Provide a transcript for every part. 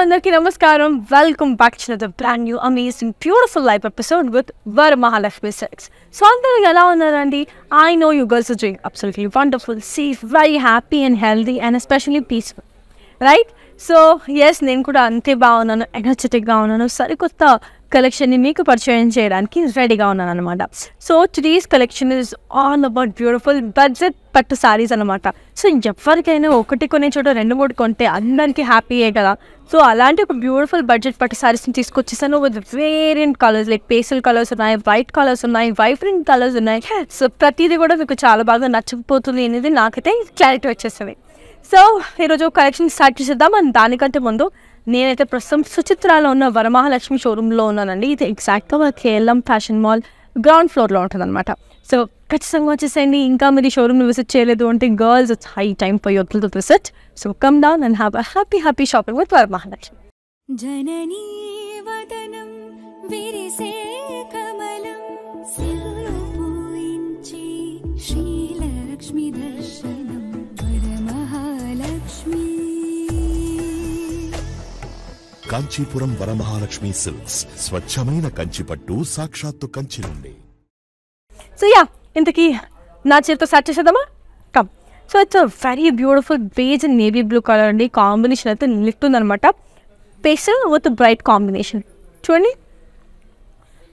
అందరికీ నమస్కారం. Welcome back to the brand new amazing beautiful life episode with Varamahalakshmi silks so అందరూ ఎలా ఉన్నారండి? I know you girls doing absolutely wonderful safe very happy and healthy and especially peaceful right so yes నేను కూడా అంతే బాగున్నాను ఎనర్జెటిక్గా ఉన్నాను. సరికొత్త కలెక్షన్ని మీకు పరిచయం చేయడానికి రెడీగా ఉన్నాను అనమాట so today's collection is all about beautiful budget pattu saris అనమాట సో ఎవరికైనా ఒకటి కొనే చోట రెండు మూడు కొంటే అందరికీ హ్యాపీయే కదా. సో అలాంటి ఒక బ్యూటిఫుల్ బడ్జెట్ పట్టు సారీస్ని తీసుకొచ్చేసాను. With variant colours like pastel colours ఉన్నాయి వైట్ కలర్స్ ఉన్నాయి వైబ్రెంట్ కలర్స్ ఉన్నాయి. సో ప్రతిదీ కూడా మీకు చాలా బాగా నచ్చకపోతుంది అనేది నాకైతే క్లారిటీ వచ్చేస్తుంది సో ఈరోజు కలెక్షన్ స్టార్ట్ చేసేద్దాం. అండ్ దానికంటే ముందు నేనైతే ప్రస్తుతం సుచిత్రాలో ఉన్న వరమహాలక్ష్మి షోరూంలో ఉన్నానండి. ఇది ఎగ్జాక్ట్గా మన కేఎల్ఎం ఫ్యాషన్ మాల్ గ్రౌండ్ ఫ్లోర్లో ఉంటుందన్నమాట. సో ఖచ్చితంగా వచ్చేసేయండి. ఇంకా మీరు షోరూమ్ని విజిట్ చేయలేదు అంటే girls it's high time for your to visit so come down and have a happy happy shopping with Varamahalakshmi. Janani Srilakshmi Kanchipuram Varamahalakshmi silks. స్వచ్ఛమైన కంచిపట్టు సాక్షాత్తు కంచి నుండి. సో యా ఇంతకీ నా చేతితో సెట్ చేసేద్దామా? Come so it's very beautiful beige and navy blue colour అండి. Combination అయితే lit ఉందనమాట పేస్టల్ విత్ బ్రైట్ కాంబినేషన్ చూడండి.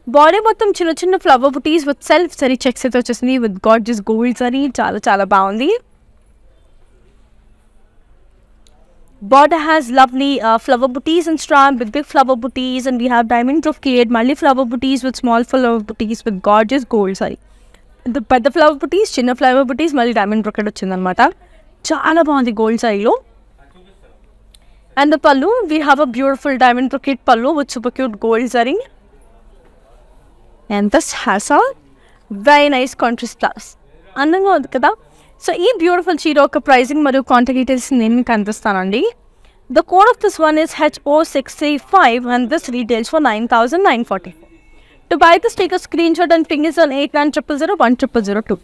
బాడీ మొత్తం చిన్న చిన్న flower buttis with self sari checks అయితే వచ్చేసింది. విత్ గాడ్ జస్ గోల్డ్ సరీ చాలా చాలా బాగుంది. border has lovely uh, flower bouties and strand with big flower bouties and we have diamond brocade kid mali flower booties with small flower bouties with gorgeous gold sorry. The pedda flower bouties, chenna flower bouties, mali diamond brocade ochindannamata chaala baagundi gold zari lo and the pallu we have a beautiful diamond brocade pallu with super cute gold zari and this has a very nice contrast plus andanga undu kada so ఈ beautiful చీర యొక్క pricing మరియు contact details నేను మీకు అందిస్తానండి the code of this one is H O six three five and this retails for nine thousand nine forty two by this take screenshot and fingers on eight nine triple zero one triple zero two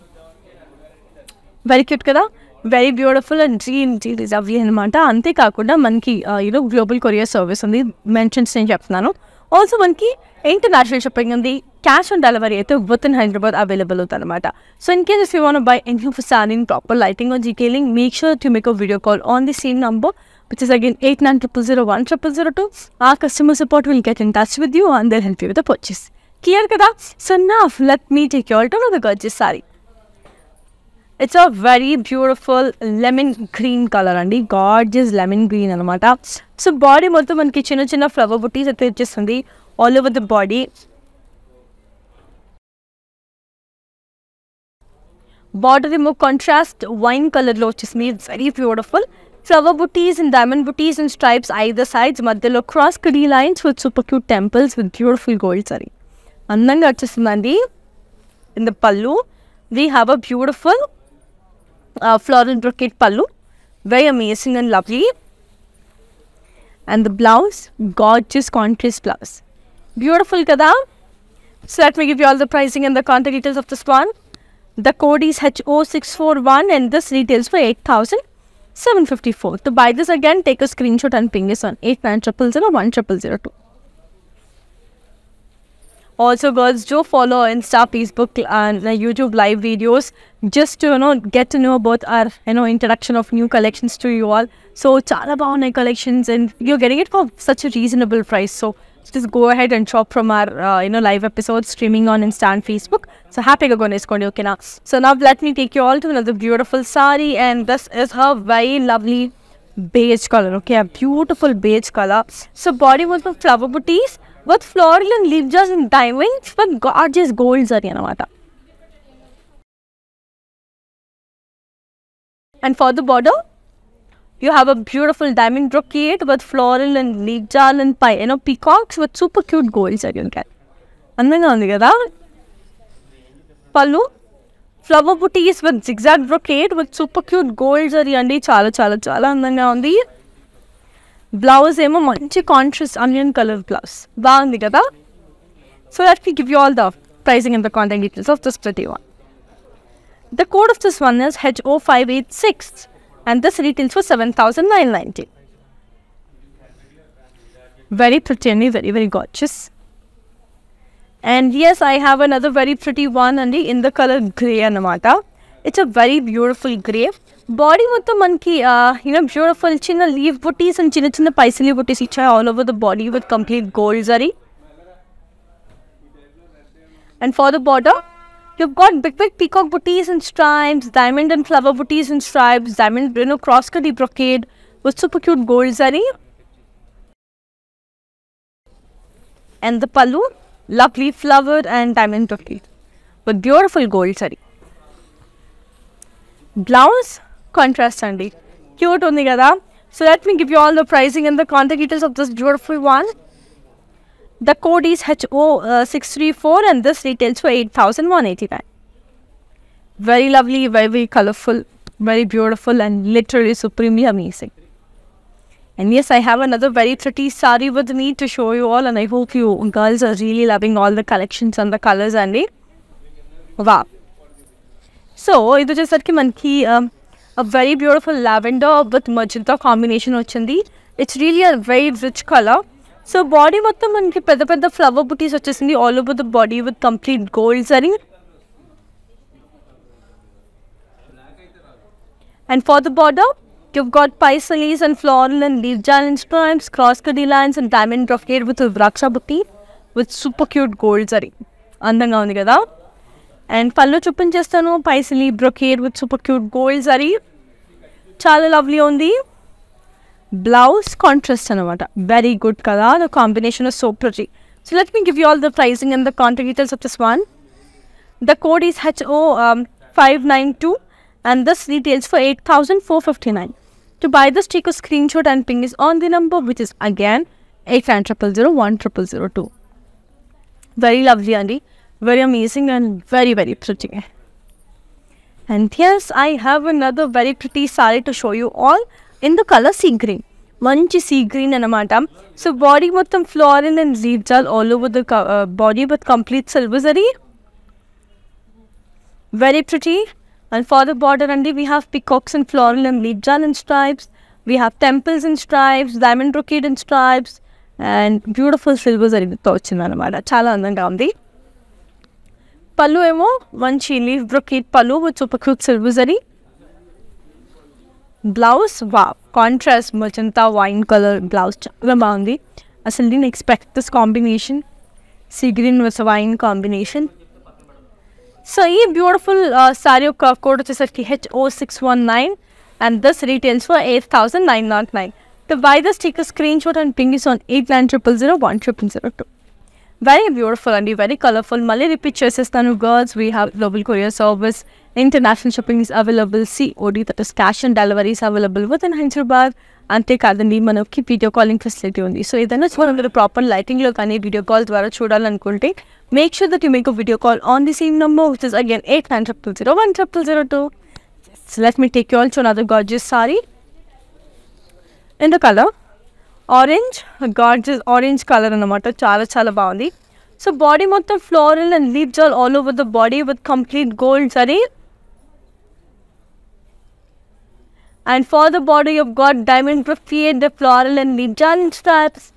very cute కదా very beautiful and dream details అవి అనమాట అంతేకాకుండా మనకి you know global courier service ఉంది. Mentions నేను చెప్తున్నాను. Also మనకి international shipping ఉంది. క్యాష్ ఆన్ డెలివరీ అయితే విత్ ఇన్ హైదరాబాద్ అవైలబుల్ అవుతుంది అనమాట so in case if you want by any of సారీన్ proper lighting are detailing make sure to make a video call on the same number which is again 8900 Our customer support will get in touch with you and they'll help you with the purchase. Clear kada? So now let me take you all to another gorgeous saree. It's a very beautiful lemon green colour అండి gorgeous lemon green అనమాట so body మొత్తం మనకి చిన్న చిన్న flower బుటీస్ అయితే వచ్చేస్తుంది all over the body border ఏమో contrast wine కలర్లో వచ్చేసింది very beautiful flower buttis and diamond buttis and stripes either sides మధ్యలో క్రాస్ కడీ lines with super cute temples with beautiful gold సరీ అందంగా వచ్చేస్తుందండి ఇన్ ద పళ్ళు we have a beautiful floral brocade pallu very amazing and lovely and the blouse gorgeous contrast blouse beautiful kada so let me give you all the pricing and the contact details of this one the code is ho641 and this retails for 8754 to buy this again take a screenshot and ping us on 8900010002 also girls do follow insta facebook and youtube live videos just to you know get to know about our you know introduction of new collections to you all. So chala collections and you're getting it for such a reasonable price. So just go ahead and shop from our uh, you know live episodes streaming on insta and facebook. So happy gonna go neskondi okay now. So now let me take you all to another beautiful sari and this is her very lovely beige color okay? A beautiful beige color. So body was with flower booties with floral and leaf jars and diamonds with gorgeous gold zari anamata. And for the border you have a beautiful diamond brocade with floral and leaf jar and pie you know peacocks with super cute gold zari you'll get అందంగా ఉంది కదా పళ్ళు flower buttis with zigzag brocade with super cute gold zari అండి చాలా చాలా చాలా అందంగా ఉంది బ్లౌజ్ ఏమో మంచి కాంట్రాస్ట్ అనియన్ కలర్ బ్లౌజ్ బాగుంది కదా so let me give you all the pricing and the contact details of this ప్రతి one the code of this one is H oh five eight six and this retails for 7990 Very pretty and very, very gorgeous. And yes, I have another very pretty one and in the color grey anamata. It's a very beautiful grey. Body మొత్తం మనకి you know beautiful చిన్న leave buttis and చిన్న చిన్న పైసలీ బుటీస్ ఇచ్చాయి all over the body with complete gold zari And for the border, You've got big, big peacock booties and stripes, diamond and flower booties and stripes, diamond, you know, cross cutty brocade with super cute gold zari. And the pallu, lovely flowered and diamond brocade with beautiful gold zari. Blouse, contrast sandy. Cute only, gada. So let me give you all the pricing and the contact details of this beautiful one. The code is HO634 uh, and this retails for 8189 Very lovely, very, very colorful, very beautiful and literally supremely amazing. And yes, I have another very pretty sari with me to show you all and I hope you girls are really loving all the collections and the colors and the wow. So, it is is manki um, a very beautiful lavender with magenta combination. It's really a very rich color. So body మొత్తం మనకి పెద్ద పెద్ద flower బుటీస్ వచ్చేసింది. All over the body with complete gold సరింగ్ and for the border you've got paisleys and floral and leave జాలెన్స్ plants cross khadi లాన్స్ and diamond డ్రఫ్ కేర్ with ద్రాక్ష butti with super cute gold సరింగ్ అందంగా ఉంది కదా? అండ్ పళ్ళు చూపించేస్తాను. Paisley brocade with super cute gold zari చాలా లవ్లీ ఉంది. blouse contrast anamata. Very good color the combination is so pretty. So let me give you all the pricing and the contact details of this one. The code is ho592 um, and this retails for 8459 to buy this take a screenshot and ping is on the number which is again 89001002 very lovely Andy. Very amazing and very very pretty. And yes I have another very pretty sari to show you all. in the color sea green. మంచి sea green అనమాట so body మొత్తం floral and jeep జాల్ all over the body with complete silver zari very pretty. And for the border, Andy, we have peacocks and floral and leaf jal and stripes. We have temples and stripes, diamond brocade and stripes, and beautiful silver జరీతో వచ్చిందనమాట చాలా అందంగా ఉంది పళ్ళు ఏమో మంచి leaf brocade పళ్ళు with super cute silver zari blouse వా contrast magenta wine colour blouse చాలా బాగుంది అసలు నేను expect this combination see green with wine combination so ఈ బ్యూటిఫుల్ సారీ యొక్క కోడ్ వచ్చేసరికి HO six one nine and this retails for eight thousand nine not nine to buy this take a screen shot and ping us on eight nine triple zero one triple zero two very beautiful అండి very colourful మళ్ళీ repeat చేసేస్తాను girls we have global courier service international shipping is available COD that is cash and deliveries available with in Hyderabad అంతేకాదండి మనకి video calling facility ఉంది so ఏదైనా చూడాలి proper లైటింగ్లో కానీ video call ద్వారా చూడాలనుకుంటే make sure that you make a video call on the same number which is again eight nine triple zero one triple zero two so let me take you all to another gorgeous sorry in the colour orange gorgeous orange color anamata chala chala baundi so body motta floral and leaf jal all over the body with complete gold sari. And for the body of god diamond brocade the floral and leaf jal straps.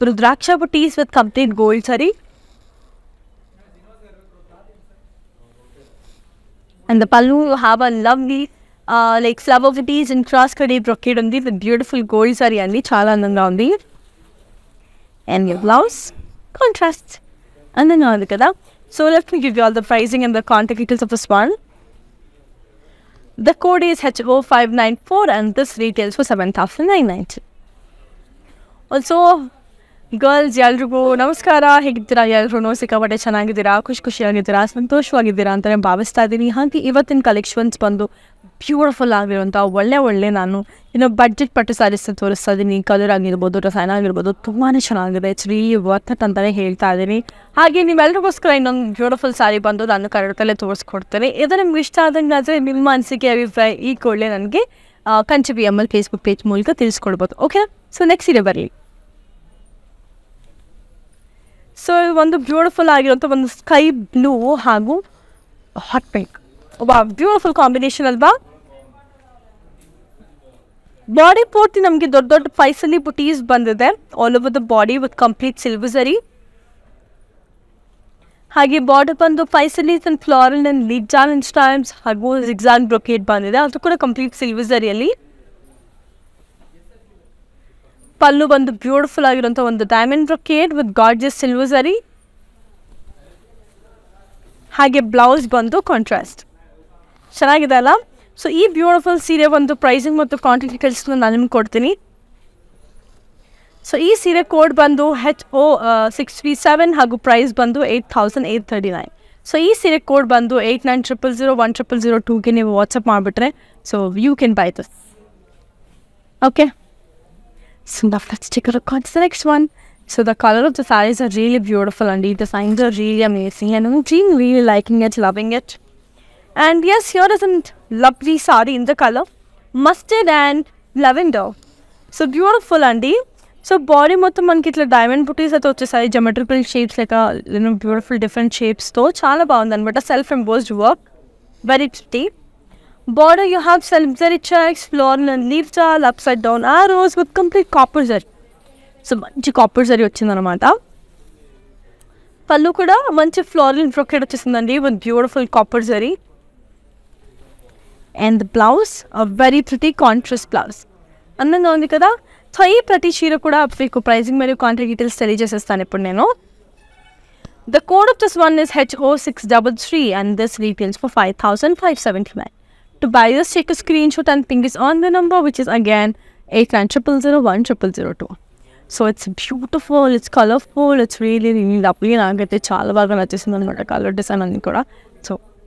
Rudraksha puttis with complete gold sari. And the pallu you have a lovely uh, like flower booties and cross curry brocade on with beautiful gold saree and చాలా అందంగా ఉంది and your blouse contrast అందంగా ఉంది కదా so let me give you all the pricing and the contact details of this one The code is HO594 and this retails for 7990 Also, girls ಎಲ್ರಿಗೂ ನಮಸ್ಕಾರ ಹೇಗಿದ್ದೀರಾ ಎಲ್ಲರೂ ಸಿಕ್ಕಾಪಟ್ಟೆ ಚೆನ್ನಾಗಿದ್ದೀರಾ ಖುಷಿ ಖುಷಿಯಾಗಿದ್ದೀರಾ ಸಂತೋಷವಾಗಿದ್ದೀರಾ ಅಂತ ನಾನು ಭಾವಿಸ್ತಾ ಇದ್ದೀನಿ ಹಾಗೆ ಇವತ್ತಿನ ಕಲೆಕ್ಷನ್ಸ್ ಬಂದು ಬ್ಯೂಟಿಫುಲ್ ಆಗಿರುವಂಥ ಒಳ್ಳೆ ಒಳ್ಳೆ ನಾನು ಇನ್ನು ಬಡ್ಜೆಟ್ ಪಟ್ಟು ಸಾರೀಸ್ ತೋರಿಸ್ತಾ ಇದ್ದೀನಿ ಕಲರ್ ಆಗಿರ್ಬೋದು ಡಿಸೈನ್ ಆಗಿರ್ಬೋದು ತುಂಬಾ ಚೆನ್ನಾಗಿದೆ. ಇಟ್ಸ್ ರಿಯಲಿ ಅಂತಲೇ ಹೇಳ್ತಾ ಇದ್ದೀನಿ ಹಾಗೆ ನೀವೆಲ್ರಿಗೋಸ್ಕರ ಇನ್ನೊಂದು ಬ್ಯೂಟಿಫುಲ್ ಸ್ಯಾರಿ ಬಂದು ನಾನು ಕನ್ನಡದಲ್ಲೇ ತೋರಿಸ್ಕೊಡ್ತೇನೆ. ಇದು ನಿಮ್ಗೆ ಇಷ್ಟ ಆದಂಗೆ ಆದರೆ ನಿಮ್ಮ ಅನಿಸಿಕೆ ಅಭಿಪ್ರಾಯ ಈ ಕೂಡಲೇ ನನಗೆ Kanchi B M L Facebook page ಮೂಲಕ ತಿಳಿಸ್ಕೊಡ್ಬೋದು. ಓಕೆ ಸೊ ನೆಕ್ಸ್ಟ್ ಇದೆ ಬರಲಿ ಸೊ ಒಂದು ಬ್ಯೂಟಿಫುಲ್ ಆಗಿರುವಂಥ ಒಂದು ಸ್ಕೈ ಬ್ಲೂ ಹಾಗೂ ಹಾಟ್ ಪಿಂಕ್ ಒಬ್ಬ ಬ್ಯೂಟಿಫುಲ್ ಕಾಂಬಿನೇಷನ್ ಅಲ್ವಾ? ಬಾಡಿ ಪೂರ್ತಿ ನಮಗೆ ದೊಡ್ಡ ದೊಡ್ಡ ಪೈಸಲಿ ಬುಟೀಸ್ ಬಂದಿದೆ. All over the body with complete silver ಹಾಗೆ ಬಾರ್ಡರ್ ಬಂದು ಪೈಸಲಿ ಅಂಡ್ ಫ್ಲಾರಲ್ ಅಂಡ್ ಲಿಜಾನ್ ಅಂಡ್ ಸ್ಟೈಮ್ಸ್ ಹಾಗೂ ಎಕ್ಸಾನ್ ಬ್ರೊಕೇಟ್ ಬಂದಿದೆ. ಅದು ಕೂಡ ಕಂಪ್ಲೀಟ್ ಸಿಲ್ವರ್ ಸರಿಯಲ್ಲಿ ಪಲ್ಲು ಬಂದು ಬ್ಯೂಟಿಫುಲ್ ಆಗಿರುವಂಥ ಒಂದು diamond brocade with gorgeous silver ಹಾಗೆ ಬ್ಲೌಸ್ ಬಂದು ಕಾಂಟ್ರಾಸ್ಟ್ ಚೆನ್ನಾಗಿದೆ ಅಲ್ಲ ಸೊ ಈ ಬ್ಯೂಟಿಫುಲ್ ಸೀರೆ ಒಂದು ಪ್ರೈಸಿಂಗ್ ಮತ್ತು ಕ್ವಾಂಟಿಟಿ ಕಳಿಸ್ಕೊಂಡು ನಾನು ನಿಮ್ಗೆ ಕೊಡ್ತೀನಿ ಸೊ ಈ ಸೀರೆ ಕೋಡ್ ಬಂದು H O six V seven ಹಾಗೂ ಪ್ರೈಸ್ ಬಂದು eight thousand eight thirty nine so ಈ ಸೀರೆ ಕೋಡ್ ಬಂದು eight nine triple zero one triple zero ಟೂಗೆ ನೀವು ವಾಟ್ಸಪ್ ಮಾಡಿಬಿಟ್ರೆ so you can buy this okay So now let's take a look at the next one. So the color of the sarees are really beautiful and the designs are really amazing and I'm really, really liking it, loving it. and yes, here is a lovely sari in the color mustard and lavender. So beautiful అండి so body మొత్తం మనకి ఇట్లా diamond బుటీస్ అయితే వచ్చేసాయి geometrical shapes like beautiful different షేప్స్తో చాలా బాగుంది అనమాట self embossed work very pretty body you have self zari checks floral లీవ్సా upside down ఆ rose with complete copper zari so మంచి కాపర్ జరీ వచ్చిందనమాట పళ్ళు కూడా మంచి ఫ్లోరల్ బ్రొకెట్ వచ్చేసిందండి with beautiful copper zari and the blouse very pretty contrast blouse అందంగా ఉంది కదా సో ఈ ప్రతి చీర కూడా మీకు ప్రైజింగ్ మరియు కాంట్రాక్ట్ డీటెయిల్స్ తెలియజేసేస్తాను ఇప్పుడు నేను The code of this one is HO633 and this retails for 5579. To buy this, take a screenshot and ping is on the number which is again 8900010002. So it's beautiful, it's colorful, it's really really lovely నాకైతే చాలా బాగా నచ్చేసింది అనమాట colour design అన్ని కూడా so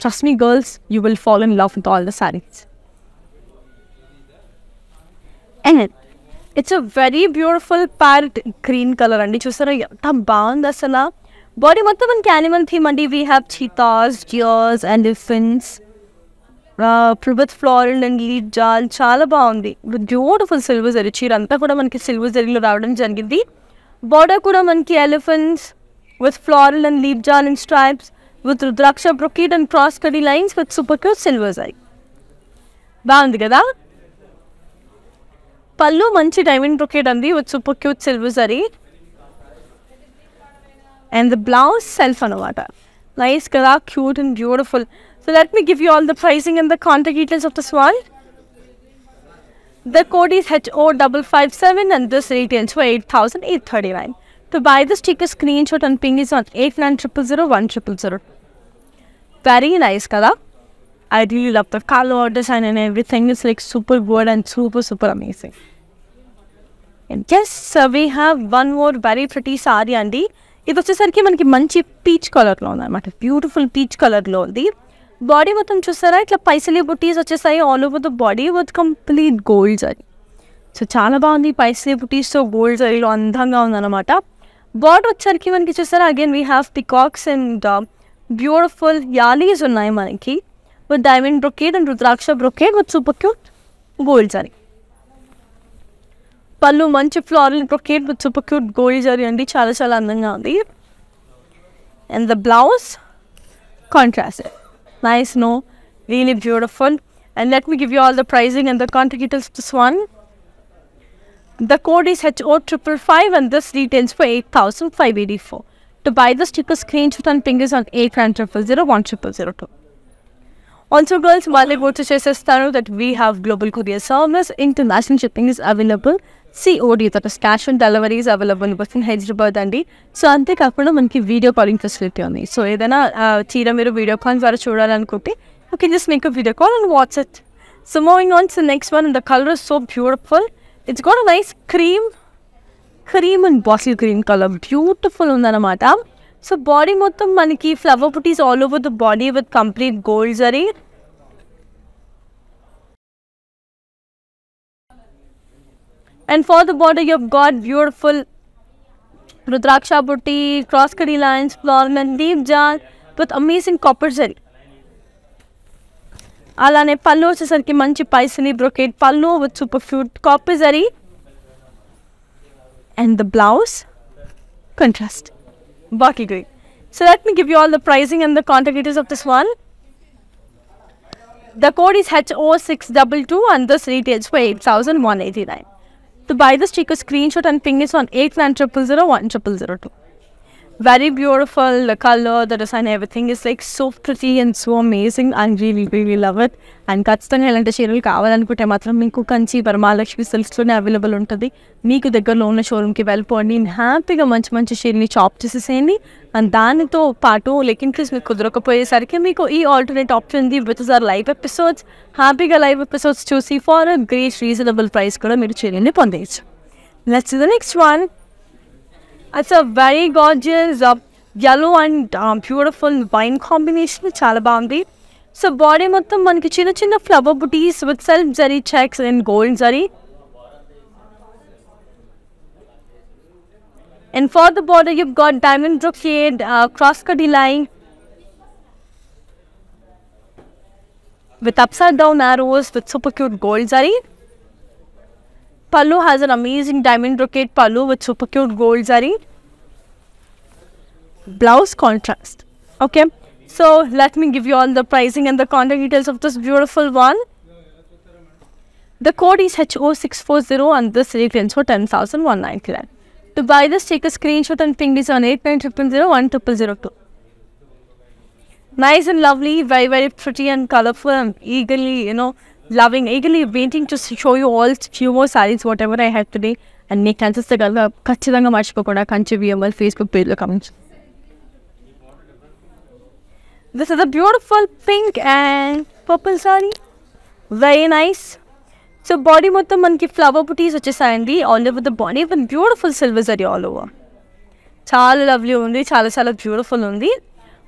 trust me girls you will follow in love with all the saris and it's a very beautiful parrot green colour అండి చూసారా ఎంత బాగుంది అసలు బాడీ మొత్తం మనకి యానిమల్ థీమ్ అండి we have cheetahs జియర్స్ and elephants with floral and lead జాల్ చాలా బాగుంది విత్ బ్యూటిఫుల్ సిల్వర్ జరీ చీర అంతా కూడా మనకి సిల్వర్ జరీలో రావడం జరిగింది బార్డర్ కూడా మనకి elephants with floral and lead జాల్ and stripes with rudraksha బ్రొకీట్ and cross కడీ lines with super cute silver zari బాగుంది కదా పళ్ళు మంచి డైమండ్ బ్రొకేట్ అంది with super cute silver zari and the blouse self అనమాట నైస్ కదా cute and beautiful so let me give you all the pricing and the contact details of this one The code is HO557 and this retails for 8839. To buy this, take a screenshot and ping is on 89000100. Very nice color. I really love the color, design and everything. It's like super good and super, super amazing. And yes, uh, we have one more very pretty sari అండి ఇది వచ్చేసరికి మనకి మంచి peach కలర్లో ఉందన్నమాట beautiful peach కలర్లో ఉంది body మొత్తం చూసారా ఇట్లా పైసలీ బుట్టీస్ వచ్చేసాయి all over the body with complete gold zari so చాలా బాగుంది పైసలీ బుట్టీస్తో గోల్డ్ జరీలో అందంగా ఉందన్నమాట బార్డర్ వచ్చేసరికి మనకి చూసారా again we have peacocks and beautiful allies ఉన్నాయి మనకి with diamond brocade and rudraksha brocade with super cute gold zari పళ్ళు మంచి floral brocade with super cute gold zari అండి చాలా చాలా అందంగా ఉంది and the blouse contrast nice no really beautiful and let me give you all the pricing and the contact details this one The code is HO555 and this retails for 8584. To buy the sticker screenshot and fingers on 8900010002. Also girls, while I go to చేసేస్తాను that we have global courier service, international shipping is available, COD that is cash on delivery is available within Hyderabad అండి so అంతేకాకుండా మనకి video calling facility ఉంది so ఏదైనా ఆ, చీర మీరు video call ద్వారా చూడాలనుకుంటే you can just make a video call and what's it so moving on to next one the colour is so beautiful it's got a nice cream cream and bottle green colour beautiful ఉందన్నమాట so body మొత్తం మనకి flower buttis all over the body with complete gold zari And for the border, you've got beautiful Rudraksha booty, cross cutty lines, floral and deep jar with amazing copper zari. అలానే పళ్ళు వచ్చేసరికి మంచి పైసని brocade పళ్ళు with super ఫ్యూట్ copper zari and the blouse contrast bottle green so let me give you all the pricing and the contact details of this one The code is HO622 and this retails for 8189 To buy this, take a screenshot and ping us on 8900010002. Very beautiful, the color, the design, everything is like so pretty and so amazing. I really, really love it. And ఖచ్చితంగా ఇలాంటి చీరలు కావాలనుకుంటే మాత్రం మీకు Kanchi Varamahalakshmi సిల్క్స్లోనే available ఉంటుంది. మీకు దగ్గరలో ఉన్న షోరూమ్కి వెళ్ళిపోండి. హ్యాపీగా మంచి మంచి చీరని చాప్ చేసేసేయండి. అండ్ దానితో పాటు లైక్ ఇన్ కేస్ మీకు కుదరకపోయేసరికి మీకు ఈ alternate option the with our live episodes హ్యాపీగా లైవ్ ఎపిసోడ్స్ చూసి ఫర్ గ్రేట్ రీజనబుల్ ప్రైస్ కూడా మీరు చీరని పొందేయచ్చు next the next one it's a very gorgeous yellow and beautiful wine combination చాలా బాగుంది సో బాడీ మొత్తం మనకి చిన్న చిన్న flower buttis with self zari checks and gold zari And for the border, you've got diamond brocade, uh, cross-cutty line with upside-down arrows with super cute gold zari. Pallu has an amazing diamond brocade pallu with super cute gold zari. Blouse contrast. Okay, so let me give you all the pricing and the contact details of this beautiful one. The code is HO640 and this retails for 10,199. To buy this, take a screenshot and ping this on 8900010002. Nice and lovely, very, very pretty and colorful. I'm eagerly, you know, loving, eagerly waiting to show you all few more sarees, whatever I have today. And మీకు కనిపిస్తే కనుక ఖచ్చితంగా మర్చిపోకుండా Kanchi VML Facebook పేజ్లో comments this is a beautiful pink and purple sari very nice so body మొత్తం మనకి flower buttis వచ్చేసాయండి. All over the body with beautiful silver zari all over చాలా lovely ఉంది. చాలా చాలా బ్యూటిఫుల్ ఉంది.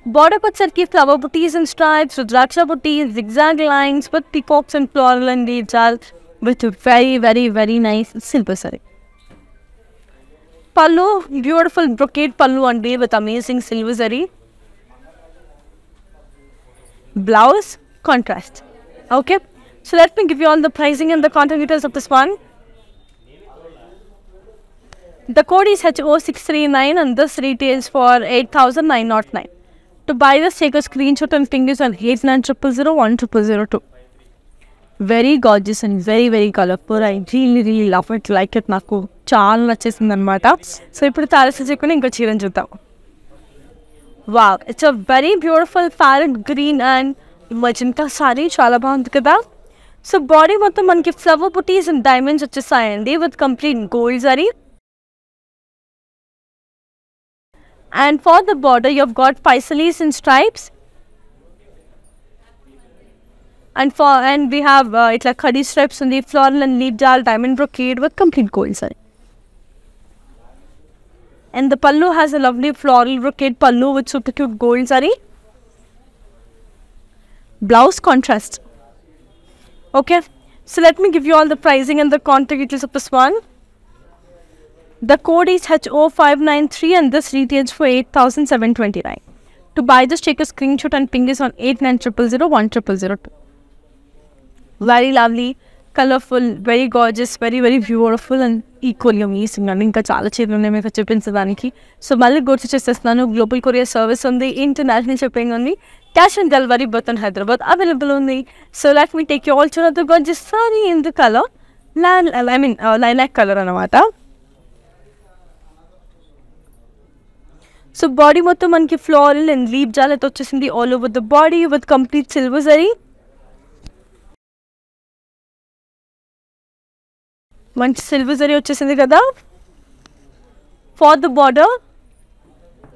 Border cuts that give flower booties and stripes, Rudraksha booties, zigzag lines with peacocks and floral and details, with very, very, very nice silver zari. Pallu, beautiful brocade pallu and day with amazing silver zari. Blouse, contrast. Okay, so let me give you all the pricing and the contributors details of this one. The code is HO639 and this retails for 8909 to buy this take a screenshot and ping this on 8900010002 very gorgeous and very very colourful I really really love it like it నాకు చాలా నచ్చేసింది అనమాట so ఇప్పుడు తారసి చెక్కుని ఇంకో చీరని చూద్దాం. Wow it's a very beautiful parrot green and magenta sari చాలా బాగుంది కదా? సో బాడీ మొత్తం మనకి flower buttis and diamonds వచ్చేసాయండి with complete gold and for the border you have got paisleys in stripes. And for and we have uh, like khadi stripes on the floral and leaf dal diamond brocade with complete gold and the pallu has a lovely floral brocade pallu with super cute gold zari blouse contrast. Okay so let me give you all the pricing and the contact details of this one The code is HO593 and this retails for 8729 To buy this, take a screenshot and ping us on 8900010002. Very lovely. Colourful very gorgeous very very beautiful and equally amazing అండి ఇంకా చాలా చీరలు ఉన్నాయి మీకు చూపించడానికి. So మళ్ళీ గుర్తు చేసేస్తున్నాను. గ్లోబల్ కొరియర్ సర్వీస్ ఉంది ఇంటర్నేషనల్ షిప్పింగ్ ఉంది. Cash on delivery birth and Hyderabad available ఉంది. So let me take you also the gorgeous sari in the colour I mean lilac colour అనమాట సో బాడీ మొత్తం మనకి ఫ్లోరల్ అండ్ లీప్ జాలతో వచ్చేసింది all over the body with complete silver zari మంచి silver zari వచ్చేసింది కదా for the border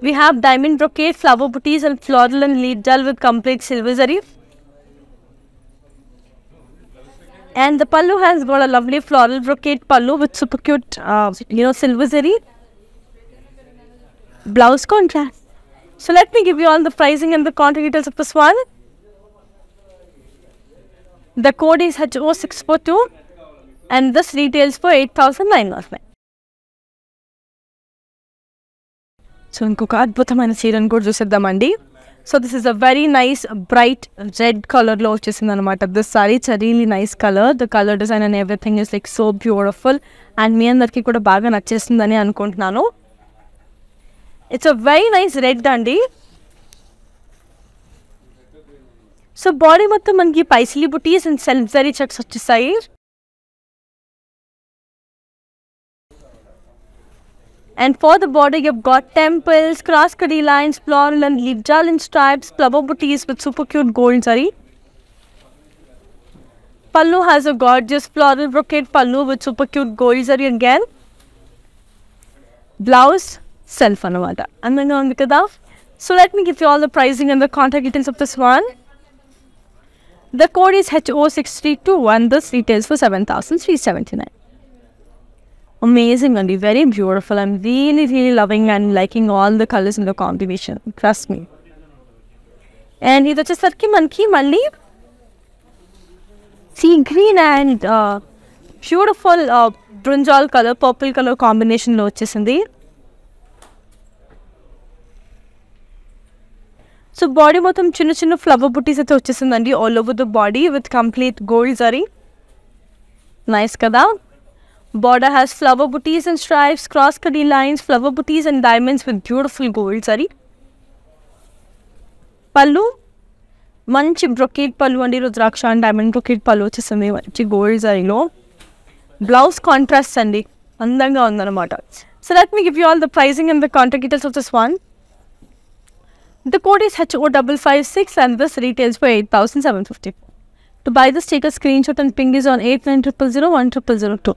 we have diamond brocade flower buttis and floral and leaf jaal with complete silver zari And the pallu has got a lovely floral brocade pallu with super cute, uh, you know, silver zari. Blouse contrast. So let me give you all the pricing and the contact details of this one. The code is HO642 and this retails for 8,909. So ఇంకొక అద్భుతమైన చీరను కూడా చూసేద్దామండి so this is a very nice bright red కలర్లో వచ్చేసింది అనమాట this sari it's really nice colour the colour design and everything is like so beautiful and మీ అందరికీ కూడా బాగా నచ్చేస్తుందని అనుకుంటున్నాను it's a very nice red అండి సో బాడీ మొత్తం మనకి పైసిలీ బుటీస్ అండ్ సెల్ఫ్ జరీ చెక్స్ వచ్చేసాయి And for the border, you've got temples, cross cutty lines, floral and leaf jalin stripes, flower booties with super cute gold zari. Pallu has a gorgeous floral brocade pallu with super cute gold zari again. Blouse, self anamata. అందంగా ఉంది కదా so let me give you all the pricing and the contact details of this one the code is H O six three two one this details for seven thousand three seventy nine amazing and very beautiful. I'm really, really loving and liking all the colors in the combination. Trust me. And ఇది వచ్చేసరికి మనకి మళ్ళీ sea green and beautiful brinjal colour purple colour కాంబినేషన్లో వచ్చేసింది so body మొత్తం చిన్న చిన్న flower బుట్టీస్ అయితే వచ్చేసిందండి all over the body with complete gold zari nice కదా? Border has flower butis and stripes cross khadi lines flower butis and diamonds with beautiful gold zari. Pallu? మంచి brocade పళ్ళు అండి రుద్రాక్ష అండ్ డైమండ్ బ్రొకేట్ పళ్ళు వచ్చేసింది మంచి gold జరీలో blouse contrast అండి అందంగా ఉందన్నమాట. So let me give you all the pricing and the contract details of this one The code is HO556 and this retails for 8750 To buy this, take a screenshot and ping is on 89001002.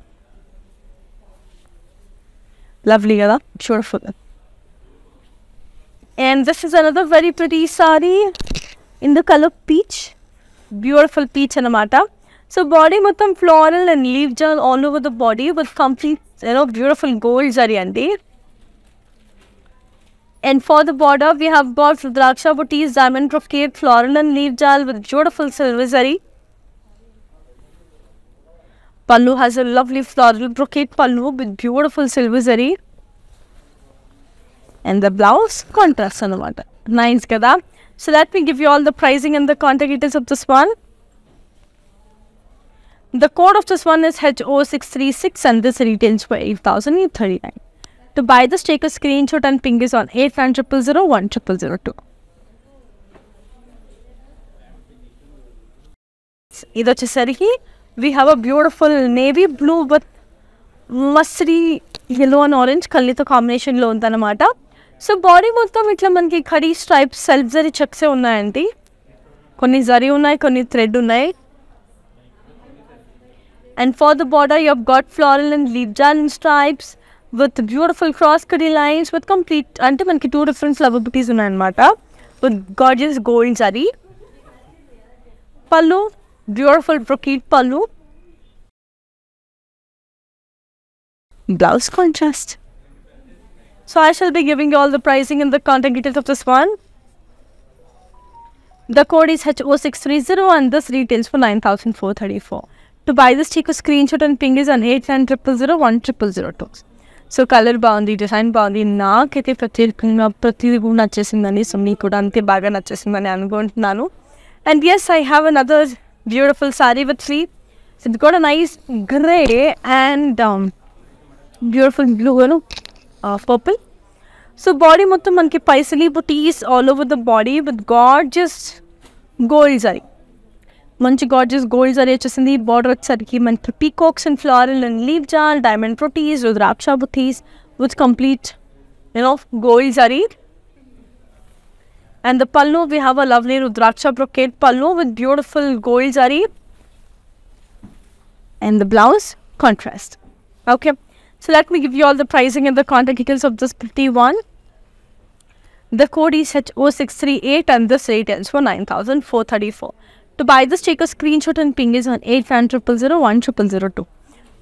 Lovely, yada? beautiful. And this is another very pretty sari in the color peach. Beautiful peach anamata. So body matam floral and leaf jal all over the body with complete, you know, beautiful gold zari and there for the border, we have got Rudraksha booties, diamond brocade, floral and leaf jal with beautiful silver zari. Pallu has a lovely floral brocade pallu with beautiful silver zari. And the blouse contrast anamata. Nice kada. So let me give you all the pricing and the contact details of this one. The code of this one is HO636 and this retails for 8039 To buy this, take a screenshot and ping us on 8900010002. ఇది వచ్చేసరికి we have a beautiful navy blue with మస్రీ yellow and orange కల్లీతో కాంబినేషన్లో ఉందన్నమాట so body మొత్తం ఇట్లా మనకి khadi stripes self zari చెక్సే ఉన్నాయండి కొన్ని జరీ ఉన్నాయి కొన్ని థ్రెడ్ ఉన్నాయి and for the border you have got floral and leaf jaal stripes with beautiful cross cutty lines with complete ante manki two different love booties unnayanamata with gorgeous gold zari. Pallu beautiful brocade pallu. Blouse contrast. So i shall be giving you all the pricing and the contact details of this one. The code is ho630 and this retails for 9434 to buy this take a screenshot and ping is on 8900 1002 so colour బాగుంది design బాగుంది నాకైతే ప్రత్యేకంగా ప్రతిదీ కూడా నచ్చేసిందని so మీకు కూడా అంతే బాగా నచ్చేసిందని అనుకుంటున్నాను and yes I have another beautiful saree with three. So it's got a nice grey and um, beautiful blue, you know, uh, purple. So body మొత్తం మనకి paisley buttis all over the body with gorgeous gold zari మంచి gorgeous gold zari వచ్చేసింది border వచ్చేసరికి మనకి peacocks and floral and leaf జాల్ diamond ప్రొటీస్ rudraksha buttis with complete you know gold zari And the pallu, we have a lovely Rudraksha brocade pallu with beautiful gold zari. And the blouse, contrast. Okay. So let me give you all the pricing and the contact details of this pretty one. The code is H0638 and this retails for 9434 To buy this, take a screenshot and ping is on 8900010002.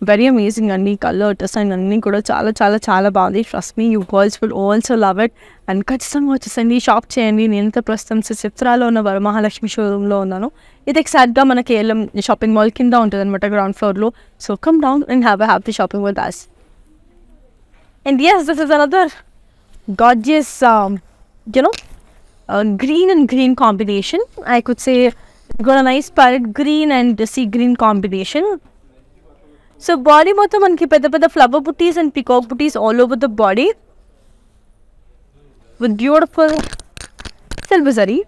Very amazing అండి colour design అన్నీ కూడా చాలా చాలా చాలా బాగుంది. Trust me you girls will also love it and ఖచ్చితంగా వచ్చేసండి shop చేయండి. నేను ఎంత ప్రస్తుతం చిత్రాలో ఉన్న వరమహాలక్ష్మి షోరూంలో ఉన్నాను ఇది ఎగ్జాక్ట్గా మన కేఎల్ఎం షాపింగ్ మాల్ కింద ఉంటుంది అనమాట గ్రౌండ్ ఫ్లోర్లో so come down and have a happy shopping with us and yes this is another gorgeous you know green and green combination I could say got a nice parrot green and sea green combination. So body మొత్తం మనకి పెద్ద పెద్ద flower buttis and peacock buttis all over the body with beautiful silver zari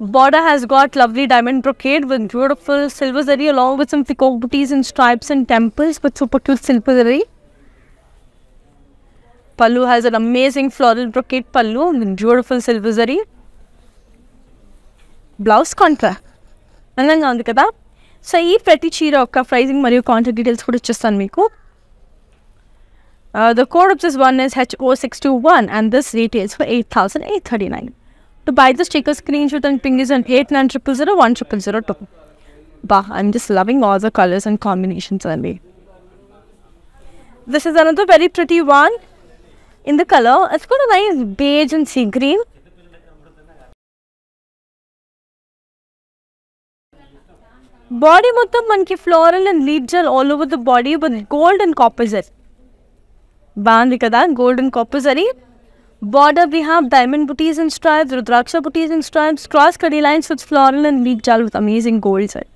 Border has got lovely diamond brocade with beautiful silver zari along with some peacock booties and stripes and temples with super cute silver zari. Pallu has an amazing floral brocade pallu with beautiful silver zari. Blouse contrast అందంగా ఉంది కదా so ఈ ప్రతి చీర యొక్క pricing మరియు contact details కూడా ఇచ్చేస్తాను మీకు the code of this one is H O six two one and this retails for eight thousand eight thirty nine to buy this take screen shoot and ping is and eight nine triple zero one triple zero two బా I'm just loving all the colours and combinations అండి this is another body మొత్తం మనకి floral and leaf jaal all over the body with gold and copper zari బాగుంది కదా gold and copper zari border we have diamond buttis and stripes rudraksha buttis and stripes cross kadi lines with floral and leaf jaal with amazing gold zari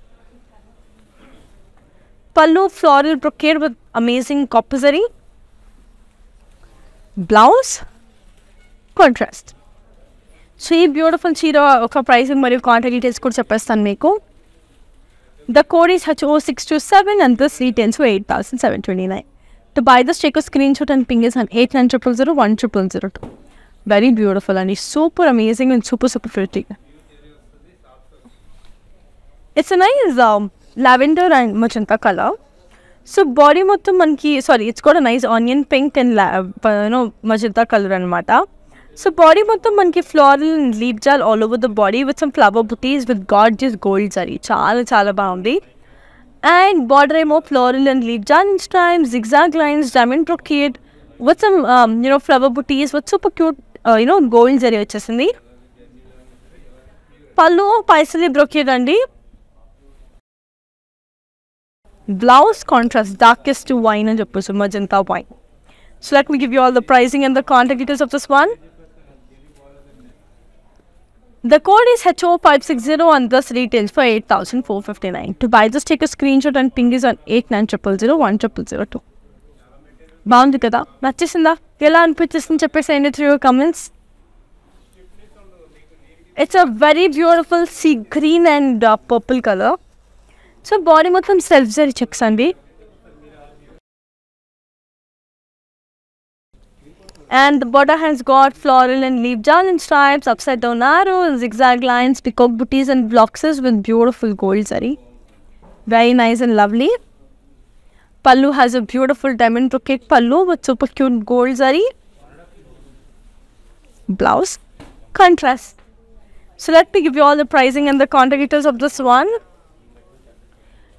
pallu floral brocade with amazing copper zari blouse contrast so ఈ beautiful చీర ఒక pricing మరియు contact details కూడా చెప్పేస్తాను మీకు The code is HO627 and this retails for 8729 To buy this, take a screenshot and ping us on 8900010002. Very beautiful and it's super amazing and super, super pretty. It's a nice um, lavender and magenta color. So body మొత్తం మనకి sorry it's కూడా nice onion pink and you know magenta colour అనమాట So body మొత్తం మనకి floral and leaf jaal all over the body with some flower butis with gorgeous gold zari చాలా చాలా బాగుంది. And border ఏమో floral and leaf jaal and stripe zigzag lines diamond brocade with some you know flower butis with super cute you know gold zari వచ్చేసింది. పళ్ళు paisley brocade అండి. Blouse contrast darkest wine అని చెప్పొచ్చు magenta wine so let me give you all the pricing and the contact details of this one The code is HO560 and this retails for 8459 To buy this, take a screenshot and ping is on 8900010002. బాగుంది కదా నచ్చేసిందా ఎలా అనిపించేసింది చెప్పేసేయండి through your comments it's a very beautiful sea green and purple colour so body మొత్తం self zari checks అండి And the border has got floral and leaf jal and stripes, upside down arrows, zigzag lines, peacock booties and bloxes with beautiful gold zari. Very nice and lovely. Pallu has a beautiful diamond brocade pallu with super cute gold zari. Blouse, contrast. So let me give you all the pricing and the contact details of this one.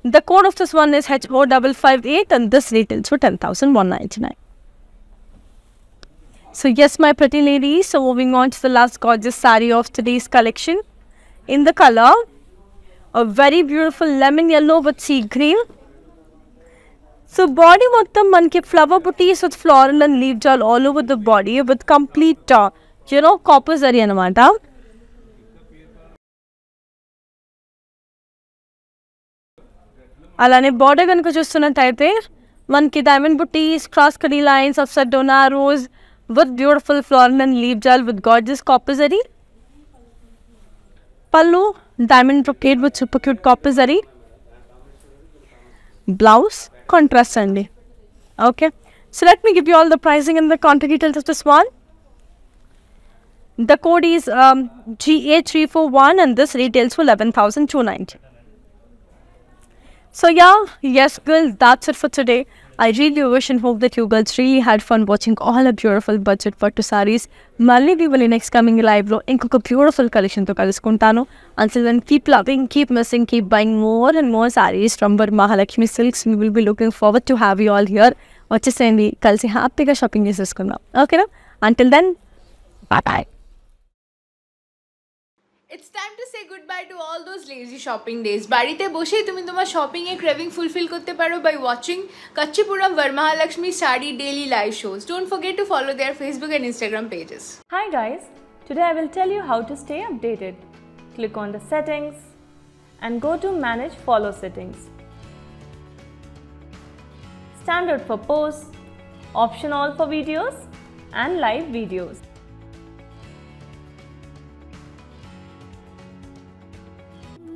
The code of this one is HO558 and this retails for 10,199. So yes, my pretty ladies, so moving on to the last gorgeous saree of today's collection. In the color, a very beautiful lemon yellow with sea green. So body మొత్తం మనకి flower buttis with floral and leaf జాల్ all over the body with complete you know copper zari అనమాట అలానే border కనుక చూస్తున్నట్టయితే మనకి diamond బుటీస్ cross కడీ lines of సడోనా rose with beautiful floral and leaf jal with gorgeous copper zari. Pallu, diamond brocade with super cute copper zari. Blouse, contrast అండి Okay. So let me give you all the pricing and the contact details of this one. The code is um, GA341 and this retails for 11,290. So yeah, yes girls, that's it for today. I really wish and hope that you girls really had fun watching all our beautiful budget పట్టు sarees. మళ్ళీ వీళ్ళు next coming లైవ్లో ఇంకొక beautiful కలెక్షన్తో కలుసుకుంటాను until then keep loving keep missing keep buying more and more saris from Varamahalakshmi silks we will be looking forward to have you all here వచ్చేసేయండి కలిసి హ్యాపీగా shopping చేసేసుకుందాం. ఓకేనా until then bye bye It's time to say goodbye to all those lazy shopping days. বাড়িতে বসেই তুমি তোমার shopping এর ক্রেভিং ফুলফিল করতে পারো by watching কাচ্চিপুরম বরমাহালক্ষ্মি sari daily live shows don't forget to follow their Facebook and Instagram pages Hi guys, today I will tell you how to stay updated. Click on the settings and go to manage follow settings. Standard for posts, option all for videos and live videos.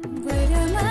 Where a I?